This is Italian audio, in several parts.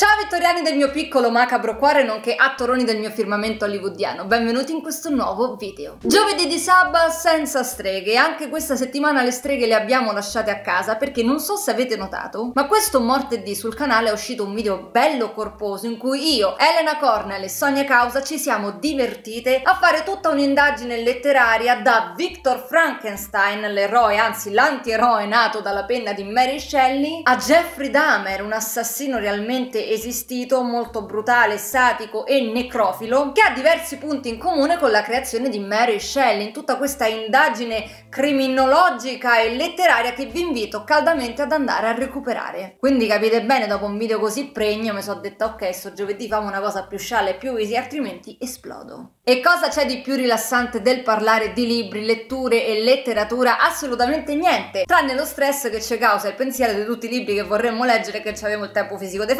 Ciao vittoriani del mio piccolo macabro cuore nonché attoroni del mio firmamento hollywoodiano, benvenuti in questo nuovo video. Giovedì di Saba senza streghe, anche questa settimana le streghe le abbiamo lasciate a casa perché non so se avete notato, ma questo martedì sul canale è uscito un video bello corposo in cui io, Elena Cornell e Sonia Causa ci siamo divertite a fare tutta un'indagine letteraria da Victor Frankenstein, l'eroe, anzi l'antieroe nato dalla penna di Mary Shelley, a Jeffrey Dahmer, un assassino realmente esistito, molto brutale, statico e necrofilo, che ha diversi punti in comune con la creazione di Mary Shelley, in tutta questa indagine criminologica e letteraria che vi invito caldamente ad andare a recuperare. Quindi capite bene, dopo un video così pregno mi sono detta ok, sto giovedì famo una cosa più scialla e più easy, altrimenti esplodo. E cosa c'è di più rilassante del parlare di libri, letture e letteratura? Assolutamente niente, tranne lo stress che ci causa il pensiero di tutti i libri che vorremmo leggere e che ci abbiamo il tempo fisico di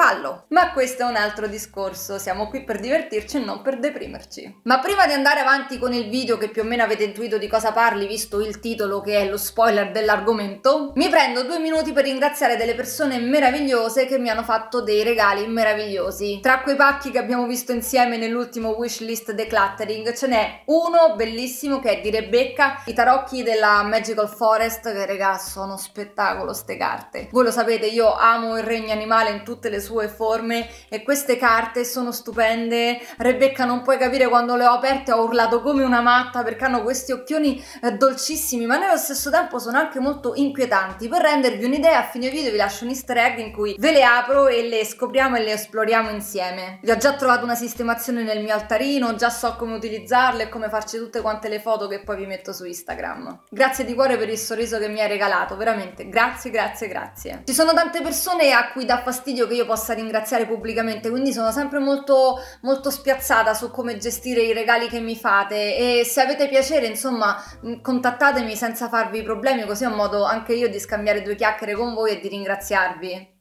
Ma questo è un altro discorso, siamo qui per divertirci e non per deprimerci. Ma prima di andare avanti con il video che più o meno avete intuito di cosa parli visto il titolo che è lo spoiler dell'argomento, mi prendo due minuti per ringraziare delle persone meravigliose che mi hanno fatto dei regali meravigliosi. Tra quei pacchi che abbiamo visto insieme nell'ultimo wishlist decluttering ce n'è uno bellissimo che è di Rebecca, i tarocchi della Magical Forest che regà sono spettacolo ste carte. Voi lo sapete, io amo il regno animale in tutte le sue forme e queste carte sono stupende. Rebecca non puoi capire quando le ho aperte ho urlato come una matta perché hanno questi occhioni eh, dolcissimi ma nello stesso tempo sono anche molto inquietanti. Per rendervi un'idea a fine video vi lascio un easter egg in cui ve le apro e le scopriamo e le esploriamo insieme. Vi ho già trovato una sistemazione nel mio altarino, già so come utilizzarle e come farci tutte quante le foto che poi vi metto su Instagram. Grazie di cuore per il sorriso che mi hai regalato, veramente grazie grazie grazie. Ci sono tante persone a cui dà fastidio che io possa ringraziare ringraziare pubblicamente, quindi sono sempre molto, molto spiazzata su come gestire i regali che mi fate e se avete piacere, insomma, contattatemi senza farvi problemi, così ho modo anche io di scambiare due chiacchiere con voi e di ringraziarvi.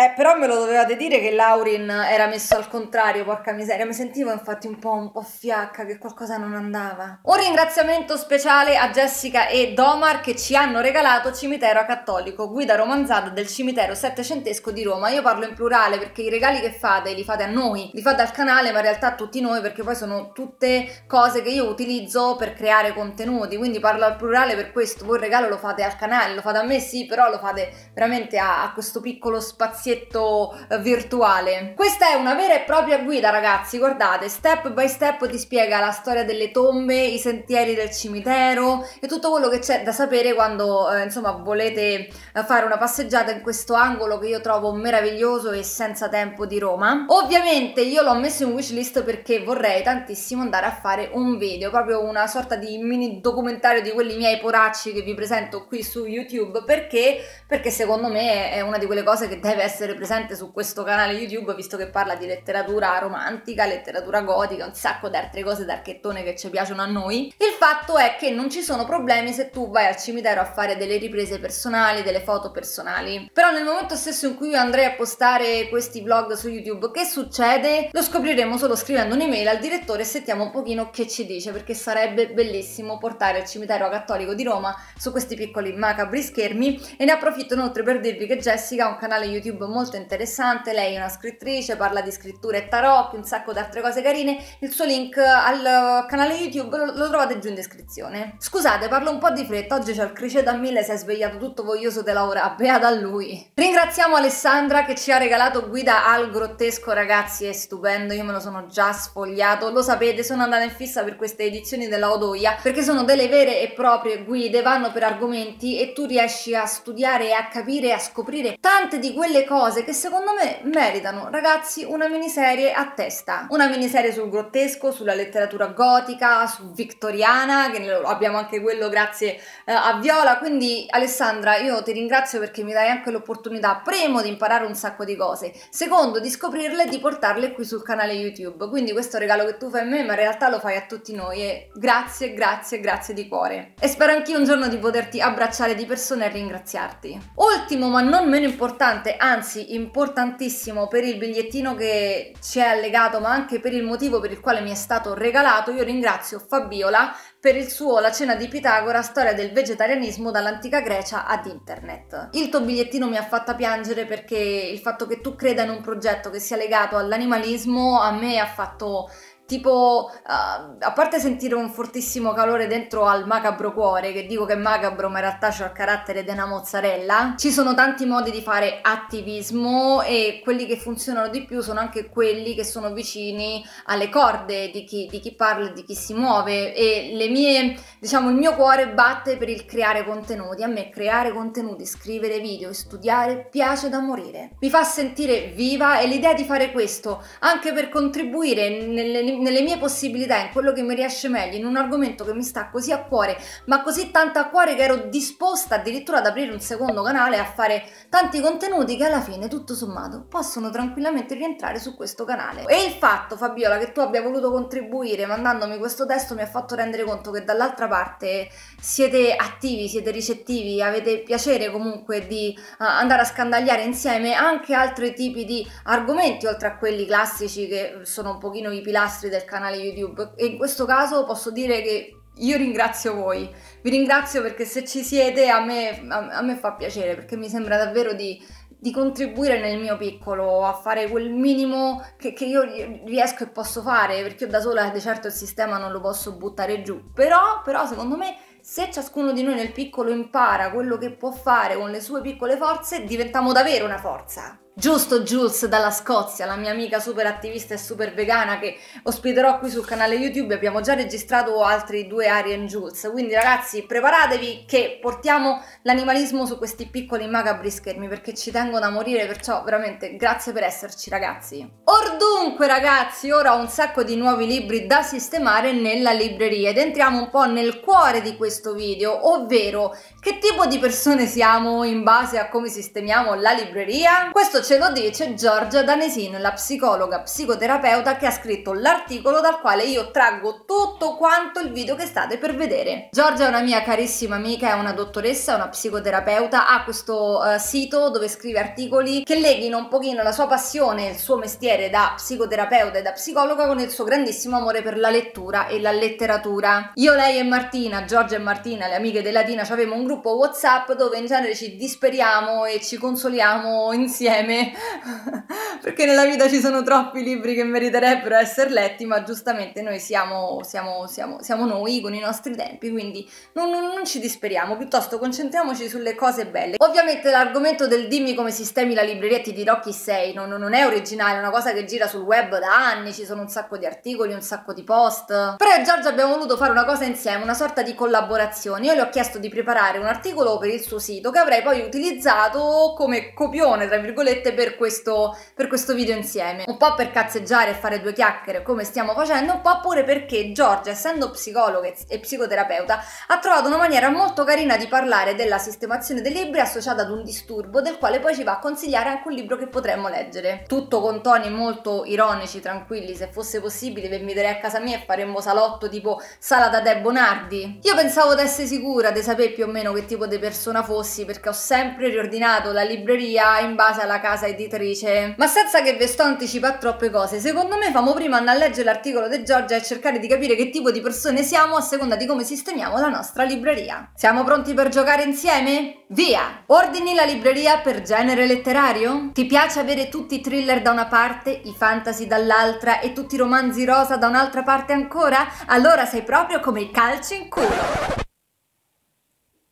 Eh, però me lo dovevate dire che Laurin era messo al contrario, porca miseria. Mi sentivo infatti un po', un po' fiacca, che qualcosa non andava. Un ringraziamento speciale a Jessica e Domar che ci hanno regalato Cimitero Cattolico, guida romanzata del cimitero settecentesco di Roma. Io parlo in plurale perché i regali che fate li fate a noi, li fate al canale, ma in realtà a tutti noi perché poi sono tutte cose che io utilizzo per creare contenuti. Quindi parlo al plurale per questo. Voi il regalo lo fate al canale, lo fate a me sì, però lo fate veramente a, a questo piccolo spazio spazietto eh, virtuale. Questa è una vera e propria guida, ragazzi. Guardate, step by step ti spiega la storia delle tombe, i sentieri del cimitero e tutto quello che c'è da sapere quando, eh, insomma, volete eh, fare una passeggiata in questo angolo che io trovo meraviglioso e senza tempo di Roma. Ovviamente io l'ho messo in wishlist perché vorrei tantissimo andare a fare un video, proprio una sorta di mini documentario di quelli miei poracci che vi presento qui su YouTube perché perché secondo me è una di quelle cose che deve essere essere presente su questo canale YouTube visto che parla di letteratura romantica, letteratura gotica, un sacco di altre cose d'archettone che ci piacciono a noi. Il fatto è che non ci sono problemi se tu vai al cimitero a fare delle riprese personali, delle foto personali. Però nel momento stesso in cui io andrei a postare questi vlog su YouTube, che succede? Lo scopriremo solo scrivendo un'email al direttore e sentiamo un pochino che ci dice, perché sarebbe bellissimo portare il cimitero cattolico di Roma su questi piccoli macabri schermi e ne approfitto inoltre per dirvi che Jessica ha un canale YouTube molto interessante, lei è una scrittrice, parla di scrittura e tarocchi, un sacco di altre cose carine, il suo link al canale YouTube lo, lo trovate giù in descrizione. Scusate, parlo un po' di fretta, oggi c'è il criceto a mille, si è svegliato tutto voglioso di Laura, beata a lui. Ringraziamo Alessandra che ci ha regalato guida al grottesco, ragazzi, è stupendo, io me lo sono già sfogliato, lo sapete, sono andata in fissa per queste edizioni della Odoia, perché sono delle vere e proprie guide, vanno per argomenti e tu riesci a studiare e a capire a scoprire tante di quelle cose cose che secondo me meritano, ragazzi, una miniserie a testa. Una miniserie sul grottesco, sulla letteratura gotica, su victoriana, che abbiamo anche quello grazie eh, a Viola. Quindi, Alessandra, io ti ringrazio perché mi dai anche l'opportunità, primo, di imparare un sacco di cose, secondo, di scoprirle e di portarle qui sul canale YouTube. Quindi, questo regalo che tu fai a me, ma in realtà lo fai a tutti noi. E grazie, grazie, grazie di cuore. E spero anch'io un giorno di poterti abbracciare di persona e ringraziarti. Ultimo, ma non meno importante, anzi, anzi importantissimo per il bigliettino che ci è allegato, ma anche per il motivo per il quale mi è stato regalato. Io ringrazio Fabiola per il suo La cena di Pitagora, storia del vegetarianismo dall'antica Grecia ad internet. Il tuo bigliettino mi ha fatta piangere perché il fatto che tu creda in un progetto che sia legato all'animalismo a me ha fatto tipo, uh, a parte sentire un fortissimo calore dentro al macabro cuore, che dico che è macabro ma in realtà c'ha il carattere di una mozzarella, ci sono tanti modi di fare attivismo e quelli che funzionano di più sono anche quelli che sono vicini alle corde di chi, di chi parla di chi si muove e le mie, diciamo, il mio cuore batte per il creare contenuti. A me creare contenuti, scrivere video e studiare piace da morire. Mi fa sentire viva e l'idea di fare questo anche per contribuire nelle nelle mie possibilità, in quello che mi riesce meglio, in un argomento che mi sta così a cuore, ma così tanto a cuore che ero disposta addirittura ad aprire un secondo canale e a fare tanti contenuti che alla fine, tutto sommato, possono tranquillamente rientrare su questo canale. E il fatto, Fabiola, che tu abbia voluto contribuire mandandomi questo testo mi ha fatto rendere conto che dall'altra parte siete attivi, siete ricettivi, avete piacere comunque di uh, andare a scandagliare insieme anche altri tipi di argomenti, oltre a quelli classici che sono un pochino i pilastri del canale YouTube. E in questo caso posso dire che io ringrazio voi, vi ringrazio perché se ci siete a me, a me fa piacere perché mi sembra davvero di, di, contribuire nel mio piccolo a fare quel minimo che, che, io riesco e posso fare perché io da sola di certo il sistema non lo posso buttare giù, però, però secondo me se ciascuno di noi nel piccolo impara quello che può fare con le sue piccole forze diventiamo davvero una forza. Giusto Jules dalla Scozia, la mia amica super attivista e super vegana che ospiterò qui sul canale YouTube, abbiamo già registrato altri due Arien Jules, quindi ragazzi preparatevi che portiamo l'animalismo su questi piccoli macabri schermi perché ci tengo da morire, perciò veramente grazie per esserci ragazzi. Or dunque ragazzi, ora ho un sacco di nuovi libri da sistemare nella libreria ed entriamo un po' nel cuore di questo video, ovvero che tipo di persone siamo in base a come sistemiamo la libreria? Questo ce lo dice Giorgia Danesin, la psicologa psicoterapeuta che ha scritto l'articolo dal quale io traggo tutto quanto il video che state per vedere. Giorgia è una mia carissima amica, è una dottoressa, una psicoterapeuta, ha questo uh, sito dove scrive articoli che leghino un pochino la sua passione, il suo mestiere da psicoterapeuta e da psicologa con il suo grandissimo amore per la lettura e la letteratura. Io, lei e Martina, Giorgia e Martina, le amiche della Tina, avevamo un gruppo WhatsApp dove in genere ci disperiamo e ci consoliamo insieme perché nella vita ci sono troppi libri che meriterebbero essere letti, ma giustamente noi siamo, siamo, siamo, siamo noi con i nostri tempi, quindi non, non, non, ci disperiamo, piuttosto concentriamoci sulle cose belle. Ovviamente l'argomento del dimmi come sistemi la libreria ti dirò chi sei, non, non è originale, è una cosa che gira sul web da anni, ci sono un sacco di articoli, un sacco di post. Però io Giorgio abbiamo voluto fare una cosa insieme, una sorta di collaborazione. Io le ho chiesto di preparare un articolo per il suo sito che avrei poi utilizzato come copione, tra virgolette, per questo, per questo video insieme. Un po' per cazzeggiare e fare due chiacchiere come stiamo facendo, un po' pure perché Giorgia, essendo psicologa e psicoterapeuta, ha trovato una maniera molto carina di parlare della sistemazione dei libri associata ad un disturbo, del quale poi ci va a consigliare anche un libro che potremmo leggere. Tutto con toni molto ironici, tranquilli, se fosse possibile vi inviterei a casa mia e faremmo salotto tipo sala da De Bonardi. Io pensavo di essere sicura di sapere più o meno che tipo di persona fossi perché ho sempre riordinato la libreria in base alla casa editrice. Ma senza che vi sto anticipare troppe cose, secondo me famo prima andare a leggere l'articolo di Giorgia e cercare di capire che tipo di persone siamo a seconda di come sistemiamo la nostra libreria. Siamo pronti per giocare insieme? Via! Ordini la libreria per genere letterario? Ti piace avere tutti i thriller da una parte, i fantasy dall'altra e tutti i romanzi rosa da un'altra parte ancora? Allora sei proprio come i calci in culo!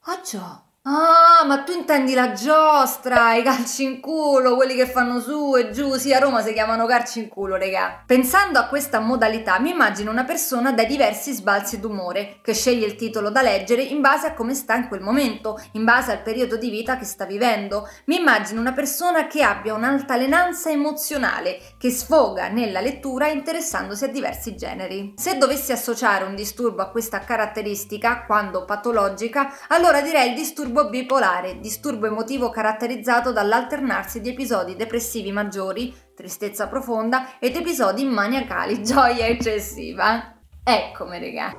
Oh già! Ah, ma tu intendi la giostra, i calci in culo, quelli che fanno su e giù, sì, a Roma si chiamano calci in culo, regà. Pensando a questa modalità, mi immagino una persona dai diversi sbalzi d'umore, che sceglie il titolo da leggere in base a come sta in quel momento, in base al periodo di vita che sta vivendo. Mi immagino una persona che abbia un'altalenanza emozionale, che sfoga nella lettura interessandosi a diversi generi. Se dovessi associare un disturbo a questa caratteristica, quando patologica, allora direi il disturbo disturbo bipolare, disturbo emotivo caratterizzato dall'alternarsi di episodi depressivi maggiori, tristezza profonda ed episodi maniacali, gioia eccessiva. Eccomi, regà.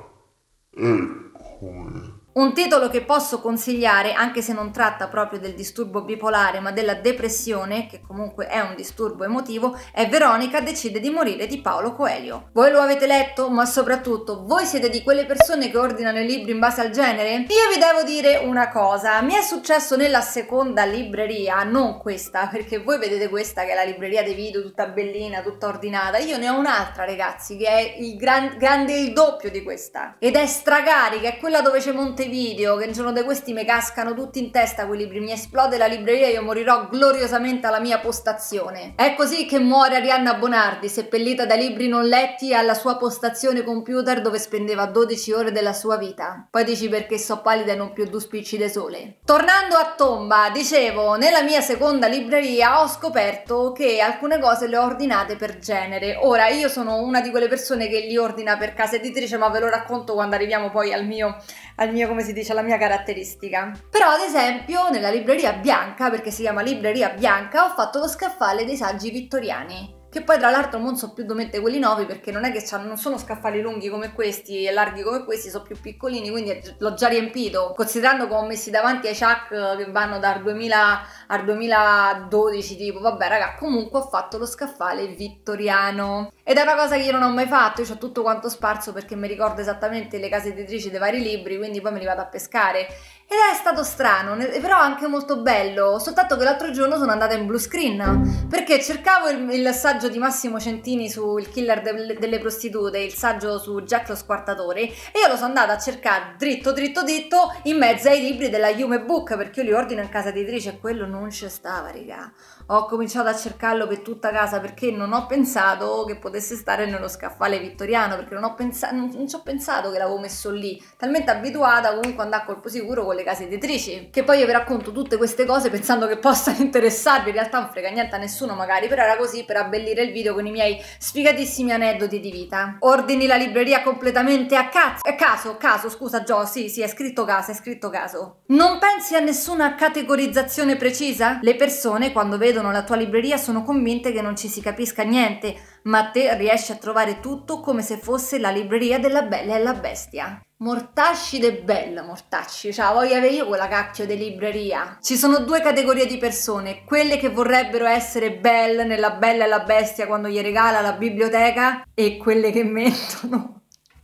Eccomi. Un titolo che posso consigliare, anche se non tratta proprio del disturbo bipolare, ma della depressione, che comunque è un disturbo emotivo, è Veronica decide di morire di Paolo Coelho. Voi lo avete letto, ma soprattutto voi siete di quelle persone che ordinano i libri in base al genere? Io vi devo dire una cosa, mi è successo nella seconda libreria, non questa, perché voi vedete questa che è la libreria dei video, tutta bellina, tutta ordinata. Io ne ho un'altra, ragazzi, che è il gran, grande il doppio di questa. Ed è stracarica, è quella dove c'è Video che giorno di questi mi cascano tutti in testa quei libri, mi esplode la libreria e io morirò gloriosamente alla mia postazione. È così che muore Arianna Bonardi, seppellita da libri non letti alla sua postazione computer dove spendeva 12 ore della sua vita. Poi dici perché so pallida e non più due spicci di sole. Tornando a tomba, dicevo, nella mia seconda libreria ho scoperto che alcune cose le ho ordinate per genere. Ora, io sono una di quelle persone che li ordina per casa editrice, ma ve lo racconto quando arriviamo poi al mio, al mio come si dice, la mia caratteristica. Però ad esempio nella libreria bianca, perché si chiama libreria bianca, ho fatto lo scaffale dei saggi vittoriani. Che poi tra l'altro non so più dove mettere quelli nuovi perché non è che non sono scaffali lunghi come questi e larghi come questi, sono più piccolini, quindi l'ho già riempito. Considerando che ho messi davanti ai Chuck che vanno dal 2000 al 2012, tipo, vabbè raga, comunque ho fatto lo scaffale vittoriano. Ed è una cosa che io non ho mai fatto, io ho tutto quanto sparso perché mi ricordo esattamente le case editrici dei vari libri, quindi poi me li vado a pescare. Ed è stato strano, però anche molto bello, soltanto che l'altro giorno sono andata in blue screen, perché cercavo il, il saggio di Massimo Centini sul killer de, delle prostitute, il saggio su Jack lo squartatore, e io lo sono andata a cercare dritto dritto dritto in mezzo ai libri della Yume Book, perché io li ordino in casa editrice e quello non ci stava, raga ho cominciato a cercarlo per tutta casa perché non ho pensato che potesse stare nello scaffale vittoriano, perché non, ho pensa- non, non ci ho pensato che l'avevo messo lì, talmente abituata comunque andare a colpo sicuro con le case editrici, che poi io vi racconto tutte queste cose pensando che possano interessarvi, in realtà non frega niente a nessuno magari, però era così per abbellire il video con i miei sfigatissimi aneddoti di vita. Ordini la libreria completamente a cazzo, a caso, caso, scusa Gio, sì, sì, è scritto caso, è scritto caso. Non pensi a nessuna categorizzazione precisa? Le persone quando vedono vedono la tua libreria sono convinte che non ci si capisca niente, ma te riesci a trovare tutto come se fosse la libreria della Bella e la Bestia. Mortacci de bella, mortacci, cioè voglio avere io quella cacchio di libreria. Ci sono due categorie di persone, quelle che vorrebbero essere belle nella Bella e la Bestia quando gli regala la biblioteca e quelle che mettono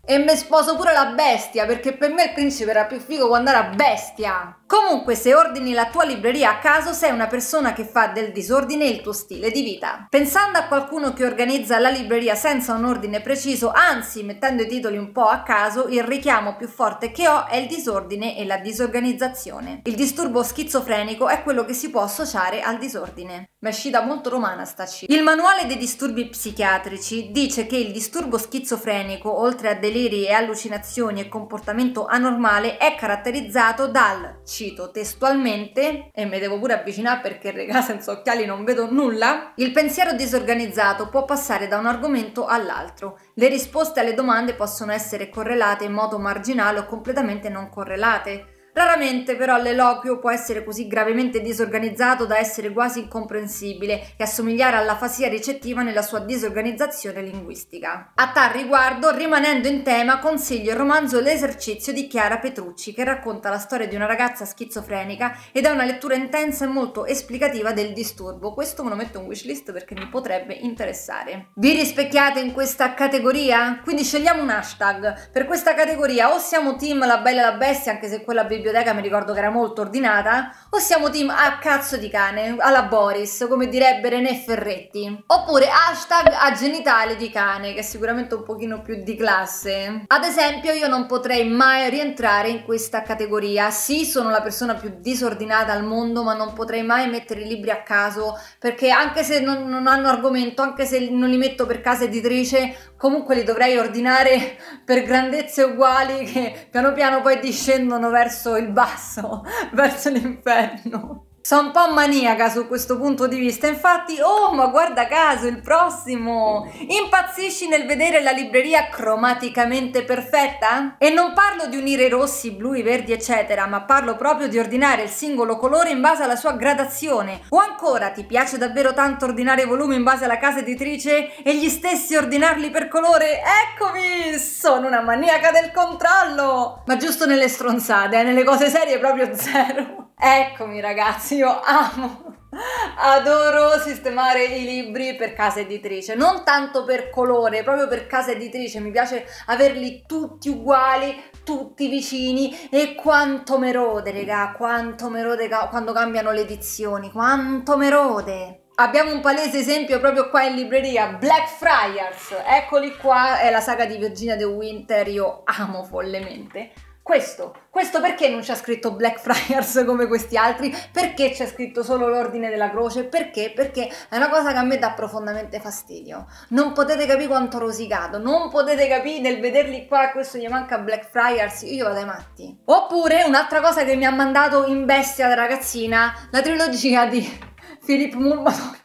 e mi sposo pure la bestia, perché per me il principe era più figo quando era bestia. Comunque, se ordini la tua libreria a caso, sei una persona che fa del disordine il tuo stile di vita. Pensando a qualcuno che organizza la libreria senza un ordine preciso, anzi mettendo i titoli un po' a caso, il richiamo più forte che ho è il disordine e la disorganizzazione. Il disturbo schizofrenico è quello che si può associare al disordine. Ma è uscita molto romana sta C. Il manuale dei disturbi psichiatrici dice che il disturbo schizofrenico, oltre a deliri e allucinazioni e comportamento anormale, è caratterizzato dal, cito testualmente, e mi devo pure avvicinare perché regà senza occhiali non vedo nulla, il pensiero disorganizzato può passare da un argomento all'altro. Le risposte alle domande possono essere correlate in modo marginale o completamente non correlate. Raramente però l'eloquio può essere così gravemente disorganizzato da essere quasi incomprensibile e assomigliare all'afasia ricettiva nella sua disorganizzazione linguistica. A tal riguardo, rimanendo in tema, consiglio il romanzo L'esercizio di Chiara Petrucci che racconta la storia di una ragazza schizofrenica ed è una lettura intensa e molto esplicativa del disturbo. Questo me lo metto in wishlist perché mi potrebbe interessare. Vi rispecchiate in questa categoria? Quindi scegliamo un hashtag. Per questa categoria o siamo team la bella e la bestia anche se quella biblioteca biblioteca mi ricordo che era molto ordinata, o siamo team a cazzo di cane, alla Boris, come direbbe René Ferretti. Oppure hashtag a genitale di cane, che è sicuramente un pochino più di classe. Ad esempio io non potrei mai rientrare in questa categoria. Sì, sono la persona più disordinata al mondo, ma non potrei mai mettere i libri a caso, perché anche se non, non hanno argomento, anche se non li metto per casa editrice, comunque li dovrei ordinare per grandezze uguali che piano piano poi discendono verso il basso, verso l'inferno. Sono un po' maniaca su questo punto di vista, infatti, oh ma guarda caso, il prossimo! Impazzisci nel vedere la libreria cromaticamente perfetta? E non parlo di unire rossi, blu, i verdi eccetera, ma parlo proprio di ordinare il singolo colore in base alla sua gradazione. O ancora, ti piace davvero tanto ordinare i volumi in base alla casa editrice e gli stessi ordinarli per colore? Eccomi! Sono una maniaca del controllo! Ma giusto nelle stronzate, eh, nelle cose serie proprio zero. Eccomi ragazzi, io amo, adoro sistemare i libri per casa editrice, non tanto per colore, proprio per casa editrice, mi piace averli tutti uguali, tutti vicini e quanto me rode, quanto me rode quando cambiano le edizioni, quanto me rode. Abbiamo un palese esempio proprio qua in libreria, Blackfriars, eccoli qua, è la saga di Virginia De Winter, io amo follemente. Questo, questo perché non c'è scritto Blackfriars come questi altri? Perché c'è scritto solo l'ordine della croce? Perché? Perché è una cosa che a me dà profondamente fastidio. Non potete capire quanto rosicato, non potete capire nel vederli qua, questo gli manca Blackfriars, io vado ai matti. Oppure un'altra cosa che mi ha mandato in bestia da ragazzina, la trilogia di Philip Mulmador.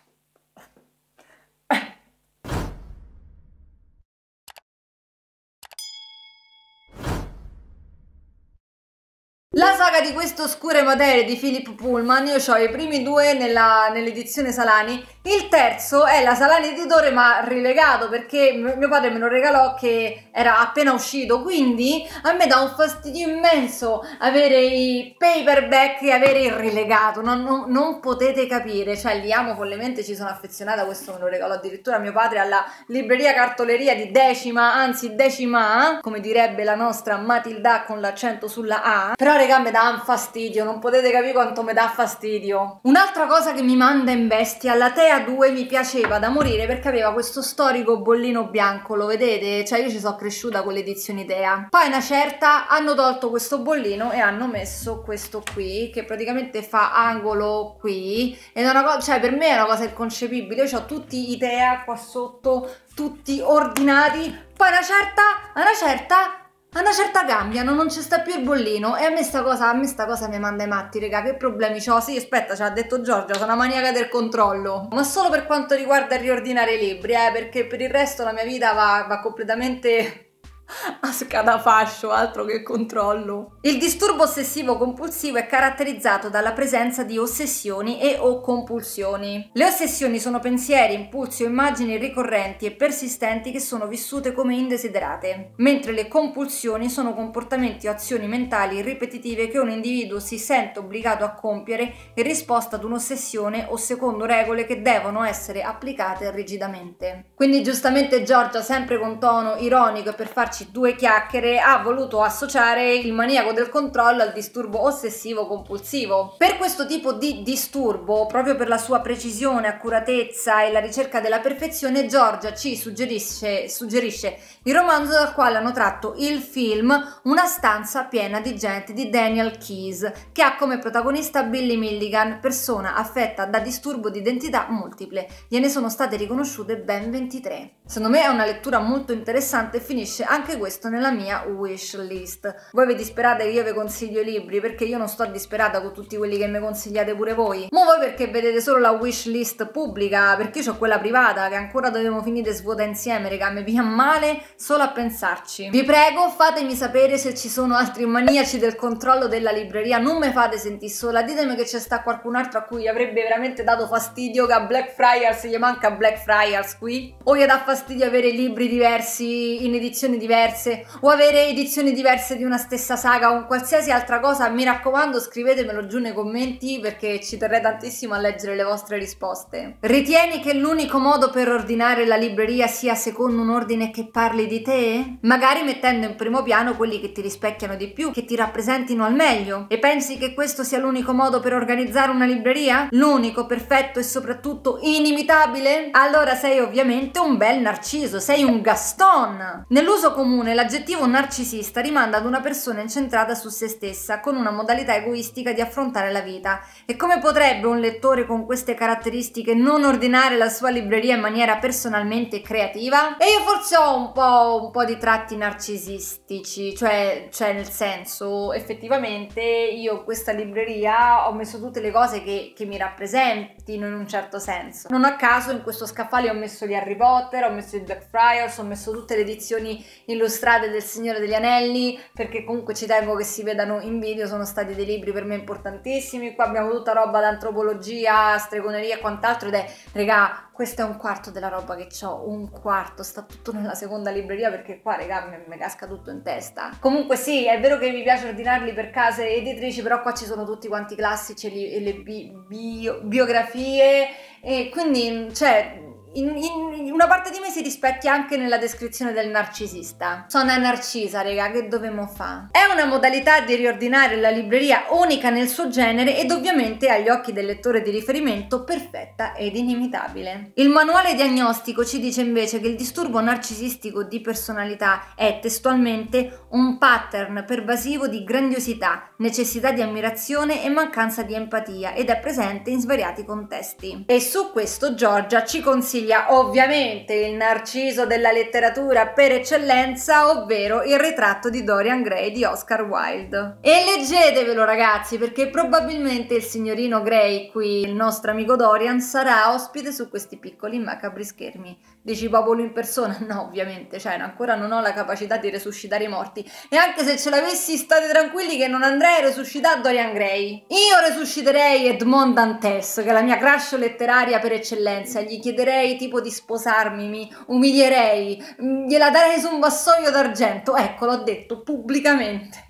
La saga di queste oscure materie di Philip Pullman, io ho i primi due nella, nell'edizione Salani, il terzo è la Salani editore ma rilegato perché mio padre me lo regalò che era appena uscito, quindi a me dà un fastidio immenso avere i paperback e avere il rilegato, non, non, non potete capire, cioè li amo follemente, ci sono affezionata, questo me lo regalò addirittura mio padre alla libreria cartoleria di decima, anzi decima come direbbe la nostra Matilda con l'accento sulla A, però regà mi dà fastidio, non potete capire quanto mi dà fastidio. Un'altra cosa che mi manda in bestia, la Tea 2 mi piaceva da morire perché aveva questo storico bollino bianco, lo vedete? Cioè io ci sono cresciuta con le edizioni Tea. Poi una certa hanno tolto questo bollino e hanno messo questo qui che praticamente fa angolo qui ed è una cosa, cioè per me è una cosa inconcepibile. Io ho tutti i Tea qua sotto, tutti ordinati. Poi una certa, una certa a una certa cambiano, non ci sta più il bollino e a me sta cosa, a me sta cosa mi manda i matti, raga, che problemi ho? Sì, aspetta, ci ha detto Giorgia, sono una maniaca del controllo. Ma solo per quanto riguarda il riordinare i libri, eh, perché per il resto la mia vita va, va completamente a scatafascio, altro che controllo. Il disturbo ossessivo compulsivo è caratterizzato dalla presenza di ossessioni e o compulsioni. Le ossessioni sono pensieri, impulsi o immagini ricorrenti e persistenti che sono vissute come indesiderate, mentre le compulsioni sono comportamenti o azioni mentali ripetitive che un individuo si sente obbligato a compiere in risposta ad un'ossessione o secondo regole che devono essere applicate rigidamente. Quindi giustamente Giorgia, sempre con tono ironico e per farci farci due chiacchiere, ha voluto associare il maniaco del controllo al disturbo ossessivo compulsivo. Per questo tipo di disturbo, proprio per la sua precisione, accuratezza e la ricerca della perfezione, Giorgia ci suggerisce, suggerisce il romanzo dal quale hanno tratto il film Una stanza piena di gente di Daniel Keyes, che ha come protagonista Billy Milligan, persona affetta da disturbo di identità multiple. Gliene sono state riconosciute ben 23. Secondo me è una lettura molto interessante e finisce anche questo nella mia wish list. Voi vi disperate che io vi consiglio i libri perché io non sto disperata con tutti quelli che mi consigliate pure voi. Ma voi perché vedete solo la wish list pubblica, perché io ho quella privata che ancora dobbiamo finire svuota insieme, raga, mi piace male solo a pensarci. Vi prego, fatemi sapere se ci sono altri maniaci del controllo della libreria, non mi fate sentire sola, ditemi che c'è sta qualcun altro a cui avrebbe veramente dato fastidio che a Blackfriars gli manca Blackfriars qui, o gli dà fastidio avere libri diversi in edizioni diverse. O avere edizioni diverse di una stessa saga. O qualsiasi altra cosa, mi raccomando scrivetemelo giù nei commenti perché ci terrei tantissimo a leggere le vostre risposte. Ritieni che l'unico modo per ordinare la libreria sia secondo un ordine che parli di te? Magari mettendo in primo piano quelli che ti rispecchiano di più, che ti rappresentino al meglio. E pensi che questo sia l'unico modo per organizzare una libreria? L'unico, perfetto e soprattutto inimitabile? Allora sei ovviamente un bel narciso, sei un Gaston. Nell'uso comune, l'aggettivo narcisista rimanda ad una persona incentrata su se stessa, con una modalità egoistica di affrontare la vita. E come potrebbe un lettore con queste caratteristiche non ordinare la sua libreria in maniera personalmente creativa? E io forse ho un po', un po di tratti narcisistici, cioè, cioè nel senso, effettivamente io in questa libreria ho messo tutte le cose che, che mi rappresentino in un certo senso. Non a caso in questo scaffale ho messo gli Harry Potter, ho messo i Blackfriars, ho messo tutte le edizioni illustrate del Signore degli Anelli, perché comunque ci tengo che si vedano in video, sono stati dei libri per me importantissimi. Qua abbiamo tutta roba d'antropologia, stregoneria e quant'altro ed è, regà, questo è un quarto della roba che ho, un quarto, sta tutto nella seconda libreria perché qua, regà, mi, mi casca tutto in testa. Comunque sì, è vero che mi piace ordinarli per case editrici, però qua ci sono tutti quanti classici e le, bi, bio, biografie e quindi, cioè, in, in, una parte di me si rispecchia anche nella descrizione del narcisista. Sono narcisa, raga, che dovemo fare? È una modalità di riordinare la libreria unica nel suo genere ed ovviamente agli occhi del lettore di riferimento perfetta ed inimitabile. Il manuale diagnostico ci dice invece che il disturbo narcisistico di personalità è testualmente un pattern pervasivo di grandiosità, necessità di ammirazione e mancanza di empatia ed è presente in svariati contesti. E su questo Giorgia ci consiglia consiglia ovviamente il narciso della letteratura per eccellenza, ovvero il ritratto di Dorian Gray di Oscar Wilde. E leggetevelo ragazzi, perché probabilmente il signorino Gray, qui il nostro amico Dorian, sarà ospite su questi piccoli macabri schermi. Dici popolo in persona? No, ovviamente, cioè ancora non ho la capacità di resuscitare i morti. E anche se ce l'avessi, state tranquilli che non andrei a resuscitare Dorian Gray. Io resusciterei Edmond Dantes, che è la mia crush letteraria per eccellenza. Gli chiederei chiederei tipo di sposarmi, mi umilierei, mm, gliela darei su un vassoio d'argento. Ecco, l'ho detto pubblicamente.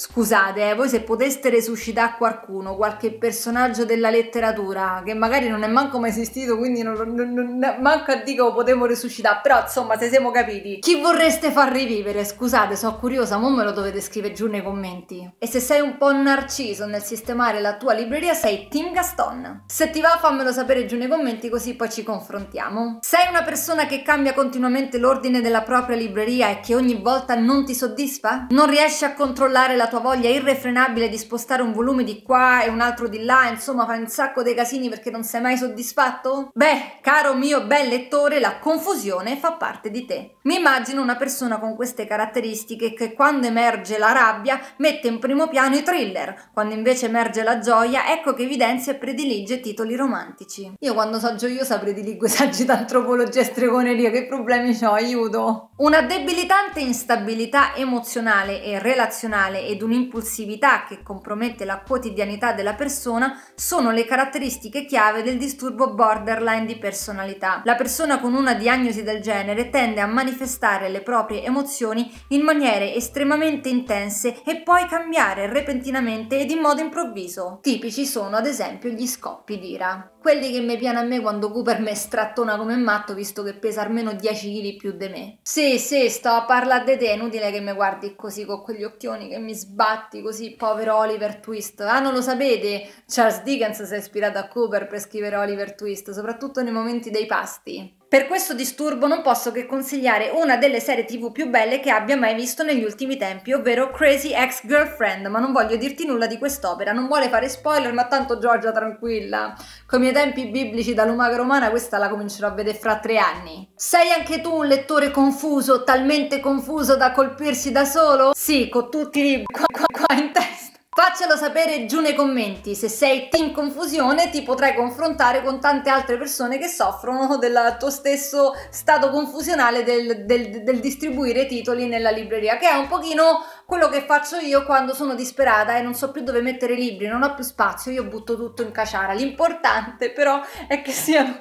Scusate, eh, voi se poteste resuscitare qualcuno, qualche personaggio della letteratura che magari non è manco mai esistito, quindi non, non, non, manco a dico potevo resuscitare, però insomma se siamo capiti, chi vorreste far rivivere? Scusate, sono curiosa, mo me lo dovete scrivere giù nei commenti. E se sei un po' narciso nel sistemare la tua libreria, sei Team Gaston. Se ti va fammelo sapere giù nei commenti così poi ci confrontiamo. Sei una persona che cambia continuamente l'ordine della propria libreria e che ogni volta non ti soddisfa? Non riesci a controllare la tua voglia irrefrenabile di spostare un volume di qua e un altro di là, insomma fai un sacco dei casini perché non sei mai soddisfatto? Beh, caro mio bel lettore, la confusione fa parte di te. Mi immagino una persona con queste caratteristiche che quando emerge la rabbia mette in primo piano i thriller, quando invece emerge la gioia ecco che evidenzia e predilige titoli romantici. Io quando sono gioiosa prediligo saggi d'antropologia e stregoneria, che problemi ho? Aiuto! Una debilitante instabilità emozionale e relazionale ed un'impulsività che compromette la quotidianità della persona sono le caratteristiche chiave del disturbo borderline di personalità. La persona con una diagnosi del genere tende a manifestare le proprie emozioni in maniere estremamente intense e poi cambiare repentinamente ed in modo improvviso. Tipici sono ad esempio gli scoppi d'ira. Quelli che mi piano a me quando Cooper mi strattona come matto visto che pesa almeno 10 kg più di me. Sì, sì, sto a parlare di te, è inutile che mi guardi così con quegli occhioni che mi sbatti così, povero Oliver Twist. Ah, non lo sapete? Charles Dickens si è ispirato a Cooper per scrivere Oliver Twist, soprattutto nei momenti dei pasti. Per questo disturbo non posso che consigliare una delle serie tv più belle che abbia mai visto negli ultimi tempi, ovvero Crazy Ex-Girlfriend, ma non voglio dirti nulla di quest'opera, non vuole fare spoiler, ma tanto Giorgia tranquilla. Con i miei tempi biblici da lumaca romana questa la comincerò a vedere fra tre anni. Sei anche tu un lettore confuso, talmente confuso da colpirsi da solo? Sì, con tutti i libri qua, qua in testa. Faccelo sapere giù nei commenti, se sei team confusione ti potrai confrontare con tante altre persone che soffrono del tuo stesso stato confusionale del, del, del, distribuire titoli nella libreria, che è un pochino quello che faccio io quando sono disperata e non so più dove mettere i libri, non ho più spazio, io butto tutto in caciara. L'importante però è che siano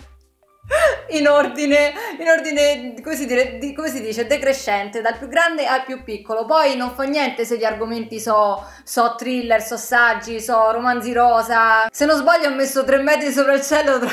in ordine, in ordine come, dire, di, come si dice, decrescente, dal più grande al più piccolo. Poi non fa niente se gli argomenti so, so thriller, so saggi, so romanzi rosa. Se non sbaglio ho messo tre metri sopra il cielo tra,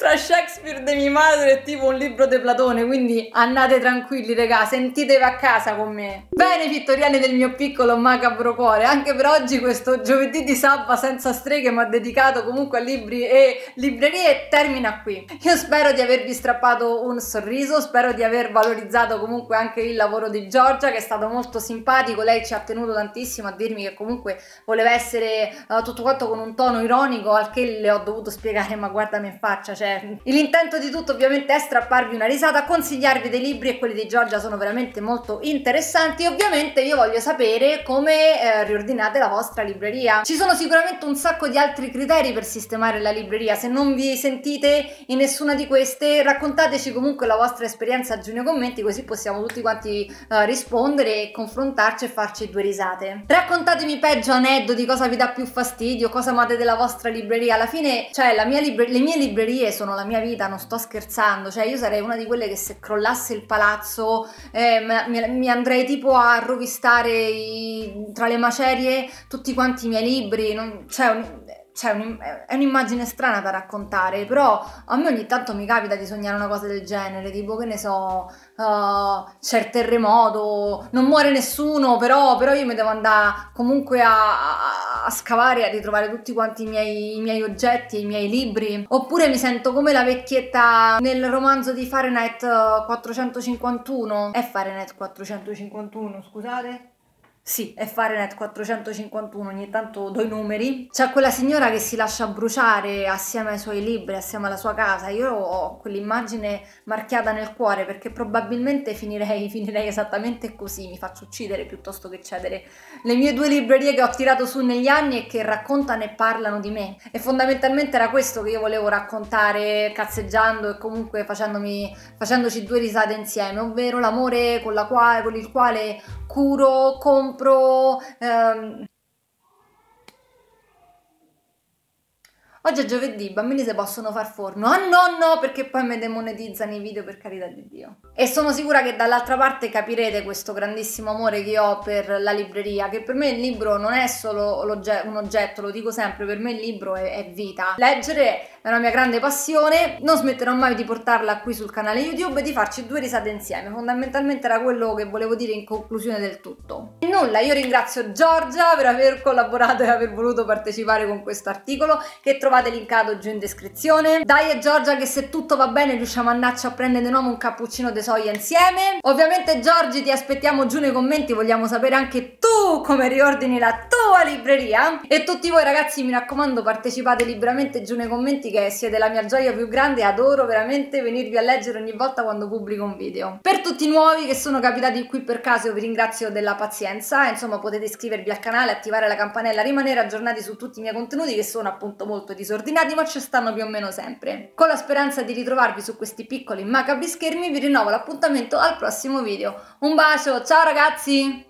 tra Shakespeare de mia madre e tipo un libro di Platone, quindi andate tranquilli, regà, sentitevi a casa con me. Bene, pittoriani del mio piccolo macabro cuore, anche per oggi questo giovedì di sabba senza streghe ma dedicato comunque a libri e librerie termina qui. Io spero di avervi strappato un sorriso, spero di aver valorizzato comunque anche il lavoro di Giorgia che è stato molto simpatico, lei ci ha tenuto tantissimo a dirmi che comunque voleva essere uh, tutto quanto con un tono ironico al che le ho dovuto spiegare ma guardami in faccia, cioè l'intento di tutto ovviamente è strapparvi una risata, consigliarvi dei libri e quelli di Giorgia sono veramente molto interessanti, ovviamente io voglio sapere come eh, riordinate la vostra libreria. Ci sono sicuramente un sacco di altri criteri per sistemare la libreria, se non vi sentite in nessuna di queste raccontateci comunque la vostra esperienza giù nei commenti così possiamo tutti quanti uh, rispondere e confrontarci e farci due risate. Raccontatemi peggio aneddoti, cosa vi dà più fastidio, cosa amate della vostra libreria, alla fine cioè mia libre- le mie librerie sono la mia vita, non sto scherzando, cioè io sarei una di quelle che se crollasse il palazzo eh, mi, mi, andrei tipo a rovistare i, tra le macerie tutti quanti i miei libri, non, cioè cioè, un, è un'immagine strana da raccontare, però a me ogni tanto mi capita di sognare una cosa del genere, tipo che ne so, uh, c'è il terremoto, non muore nessuno, però, però io mi devo andare comunque a, a, scavare, a ritrovare tutti quanti i miei, i miei oggetti, i miei libri, oppure mi sento come la vecchietta nel romanzo di Fahrenheit 451, è Fahrenheit 451, scusate? Sì, è Fahrenheit 451, ogni tanto do i numeri. C'è quella signora che si lascia bruciare assieme ai suoi libri, assieme alla sua casa. Io ho quell'immagine marchiata nel cuore perché probabilmente finirei, finirei esattamente così, mi faccio uccidere piuttosto che cedere le mie due librerie che ho tirato su negli anni e che raccontano e parlano di me. E fondamentalmente era questo che io volevo raccontare cazzeggiando e comunque facendoci due risate insieme, ovvero l'amore con, la quale, con il quale curo, compro. Ehm, Oggi è giovedì, i bambini si possono far forno. Ah no, no, perché poi mi demonetizzano i video per carità di Dio. E sono sicura che dall'altra parte capirete questo grandissimo amore che ho per la libreria, che per me il libro non è solo un oggetto, lo dico sempre, per me il libro è, è vita. Leggere è una mia grande passione, non smetterò mai di portarla qui sul canale YouTube e di farci due risate insieme. Fondamentalmente era quello che volevo dire in conclusione del tutto. E nulla, io ringrazio Giorgia per aver collaborato e aver voluto partecipare con questo articolo che trovate linkato giù in descrizione. Dai e Giorgia che se tutto va bene riusciamo a andarci a prendere di nuovo un cappuccino di soia insieme. Ovviamente Giorgi ti aspettiamo giù nei commenti, vogliamo sapere anche tu come riordini la tua libreria. E tutti voi ragazzi mi raccomando partecipate liberamente giù nei commenti che siete la mia gioia più grande, adoro veramente venirvi a leggere ogni volta quando pubblico un video. Per tutti i nuovi che sono capitati qui per caso vi ringrazio della pazienza, insomma potete iscrivervi al canale, attivare la campanella, rimanere aggiornati su tutti i miei contenuti che sono appunto molto disordinati ma ci stanno più o meno sempre. Con la speranza di ritrovarvi su questi piccoli macabri schermi vi rinnovo l'appuntamento al prossimo video. Un bacio, ciao ragazzi!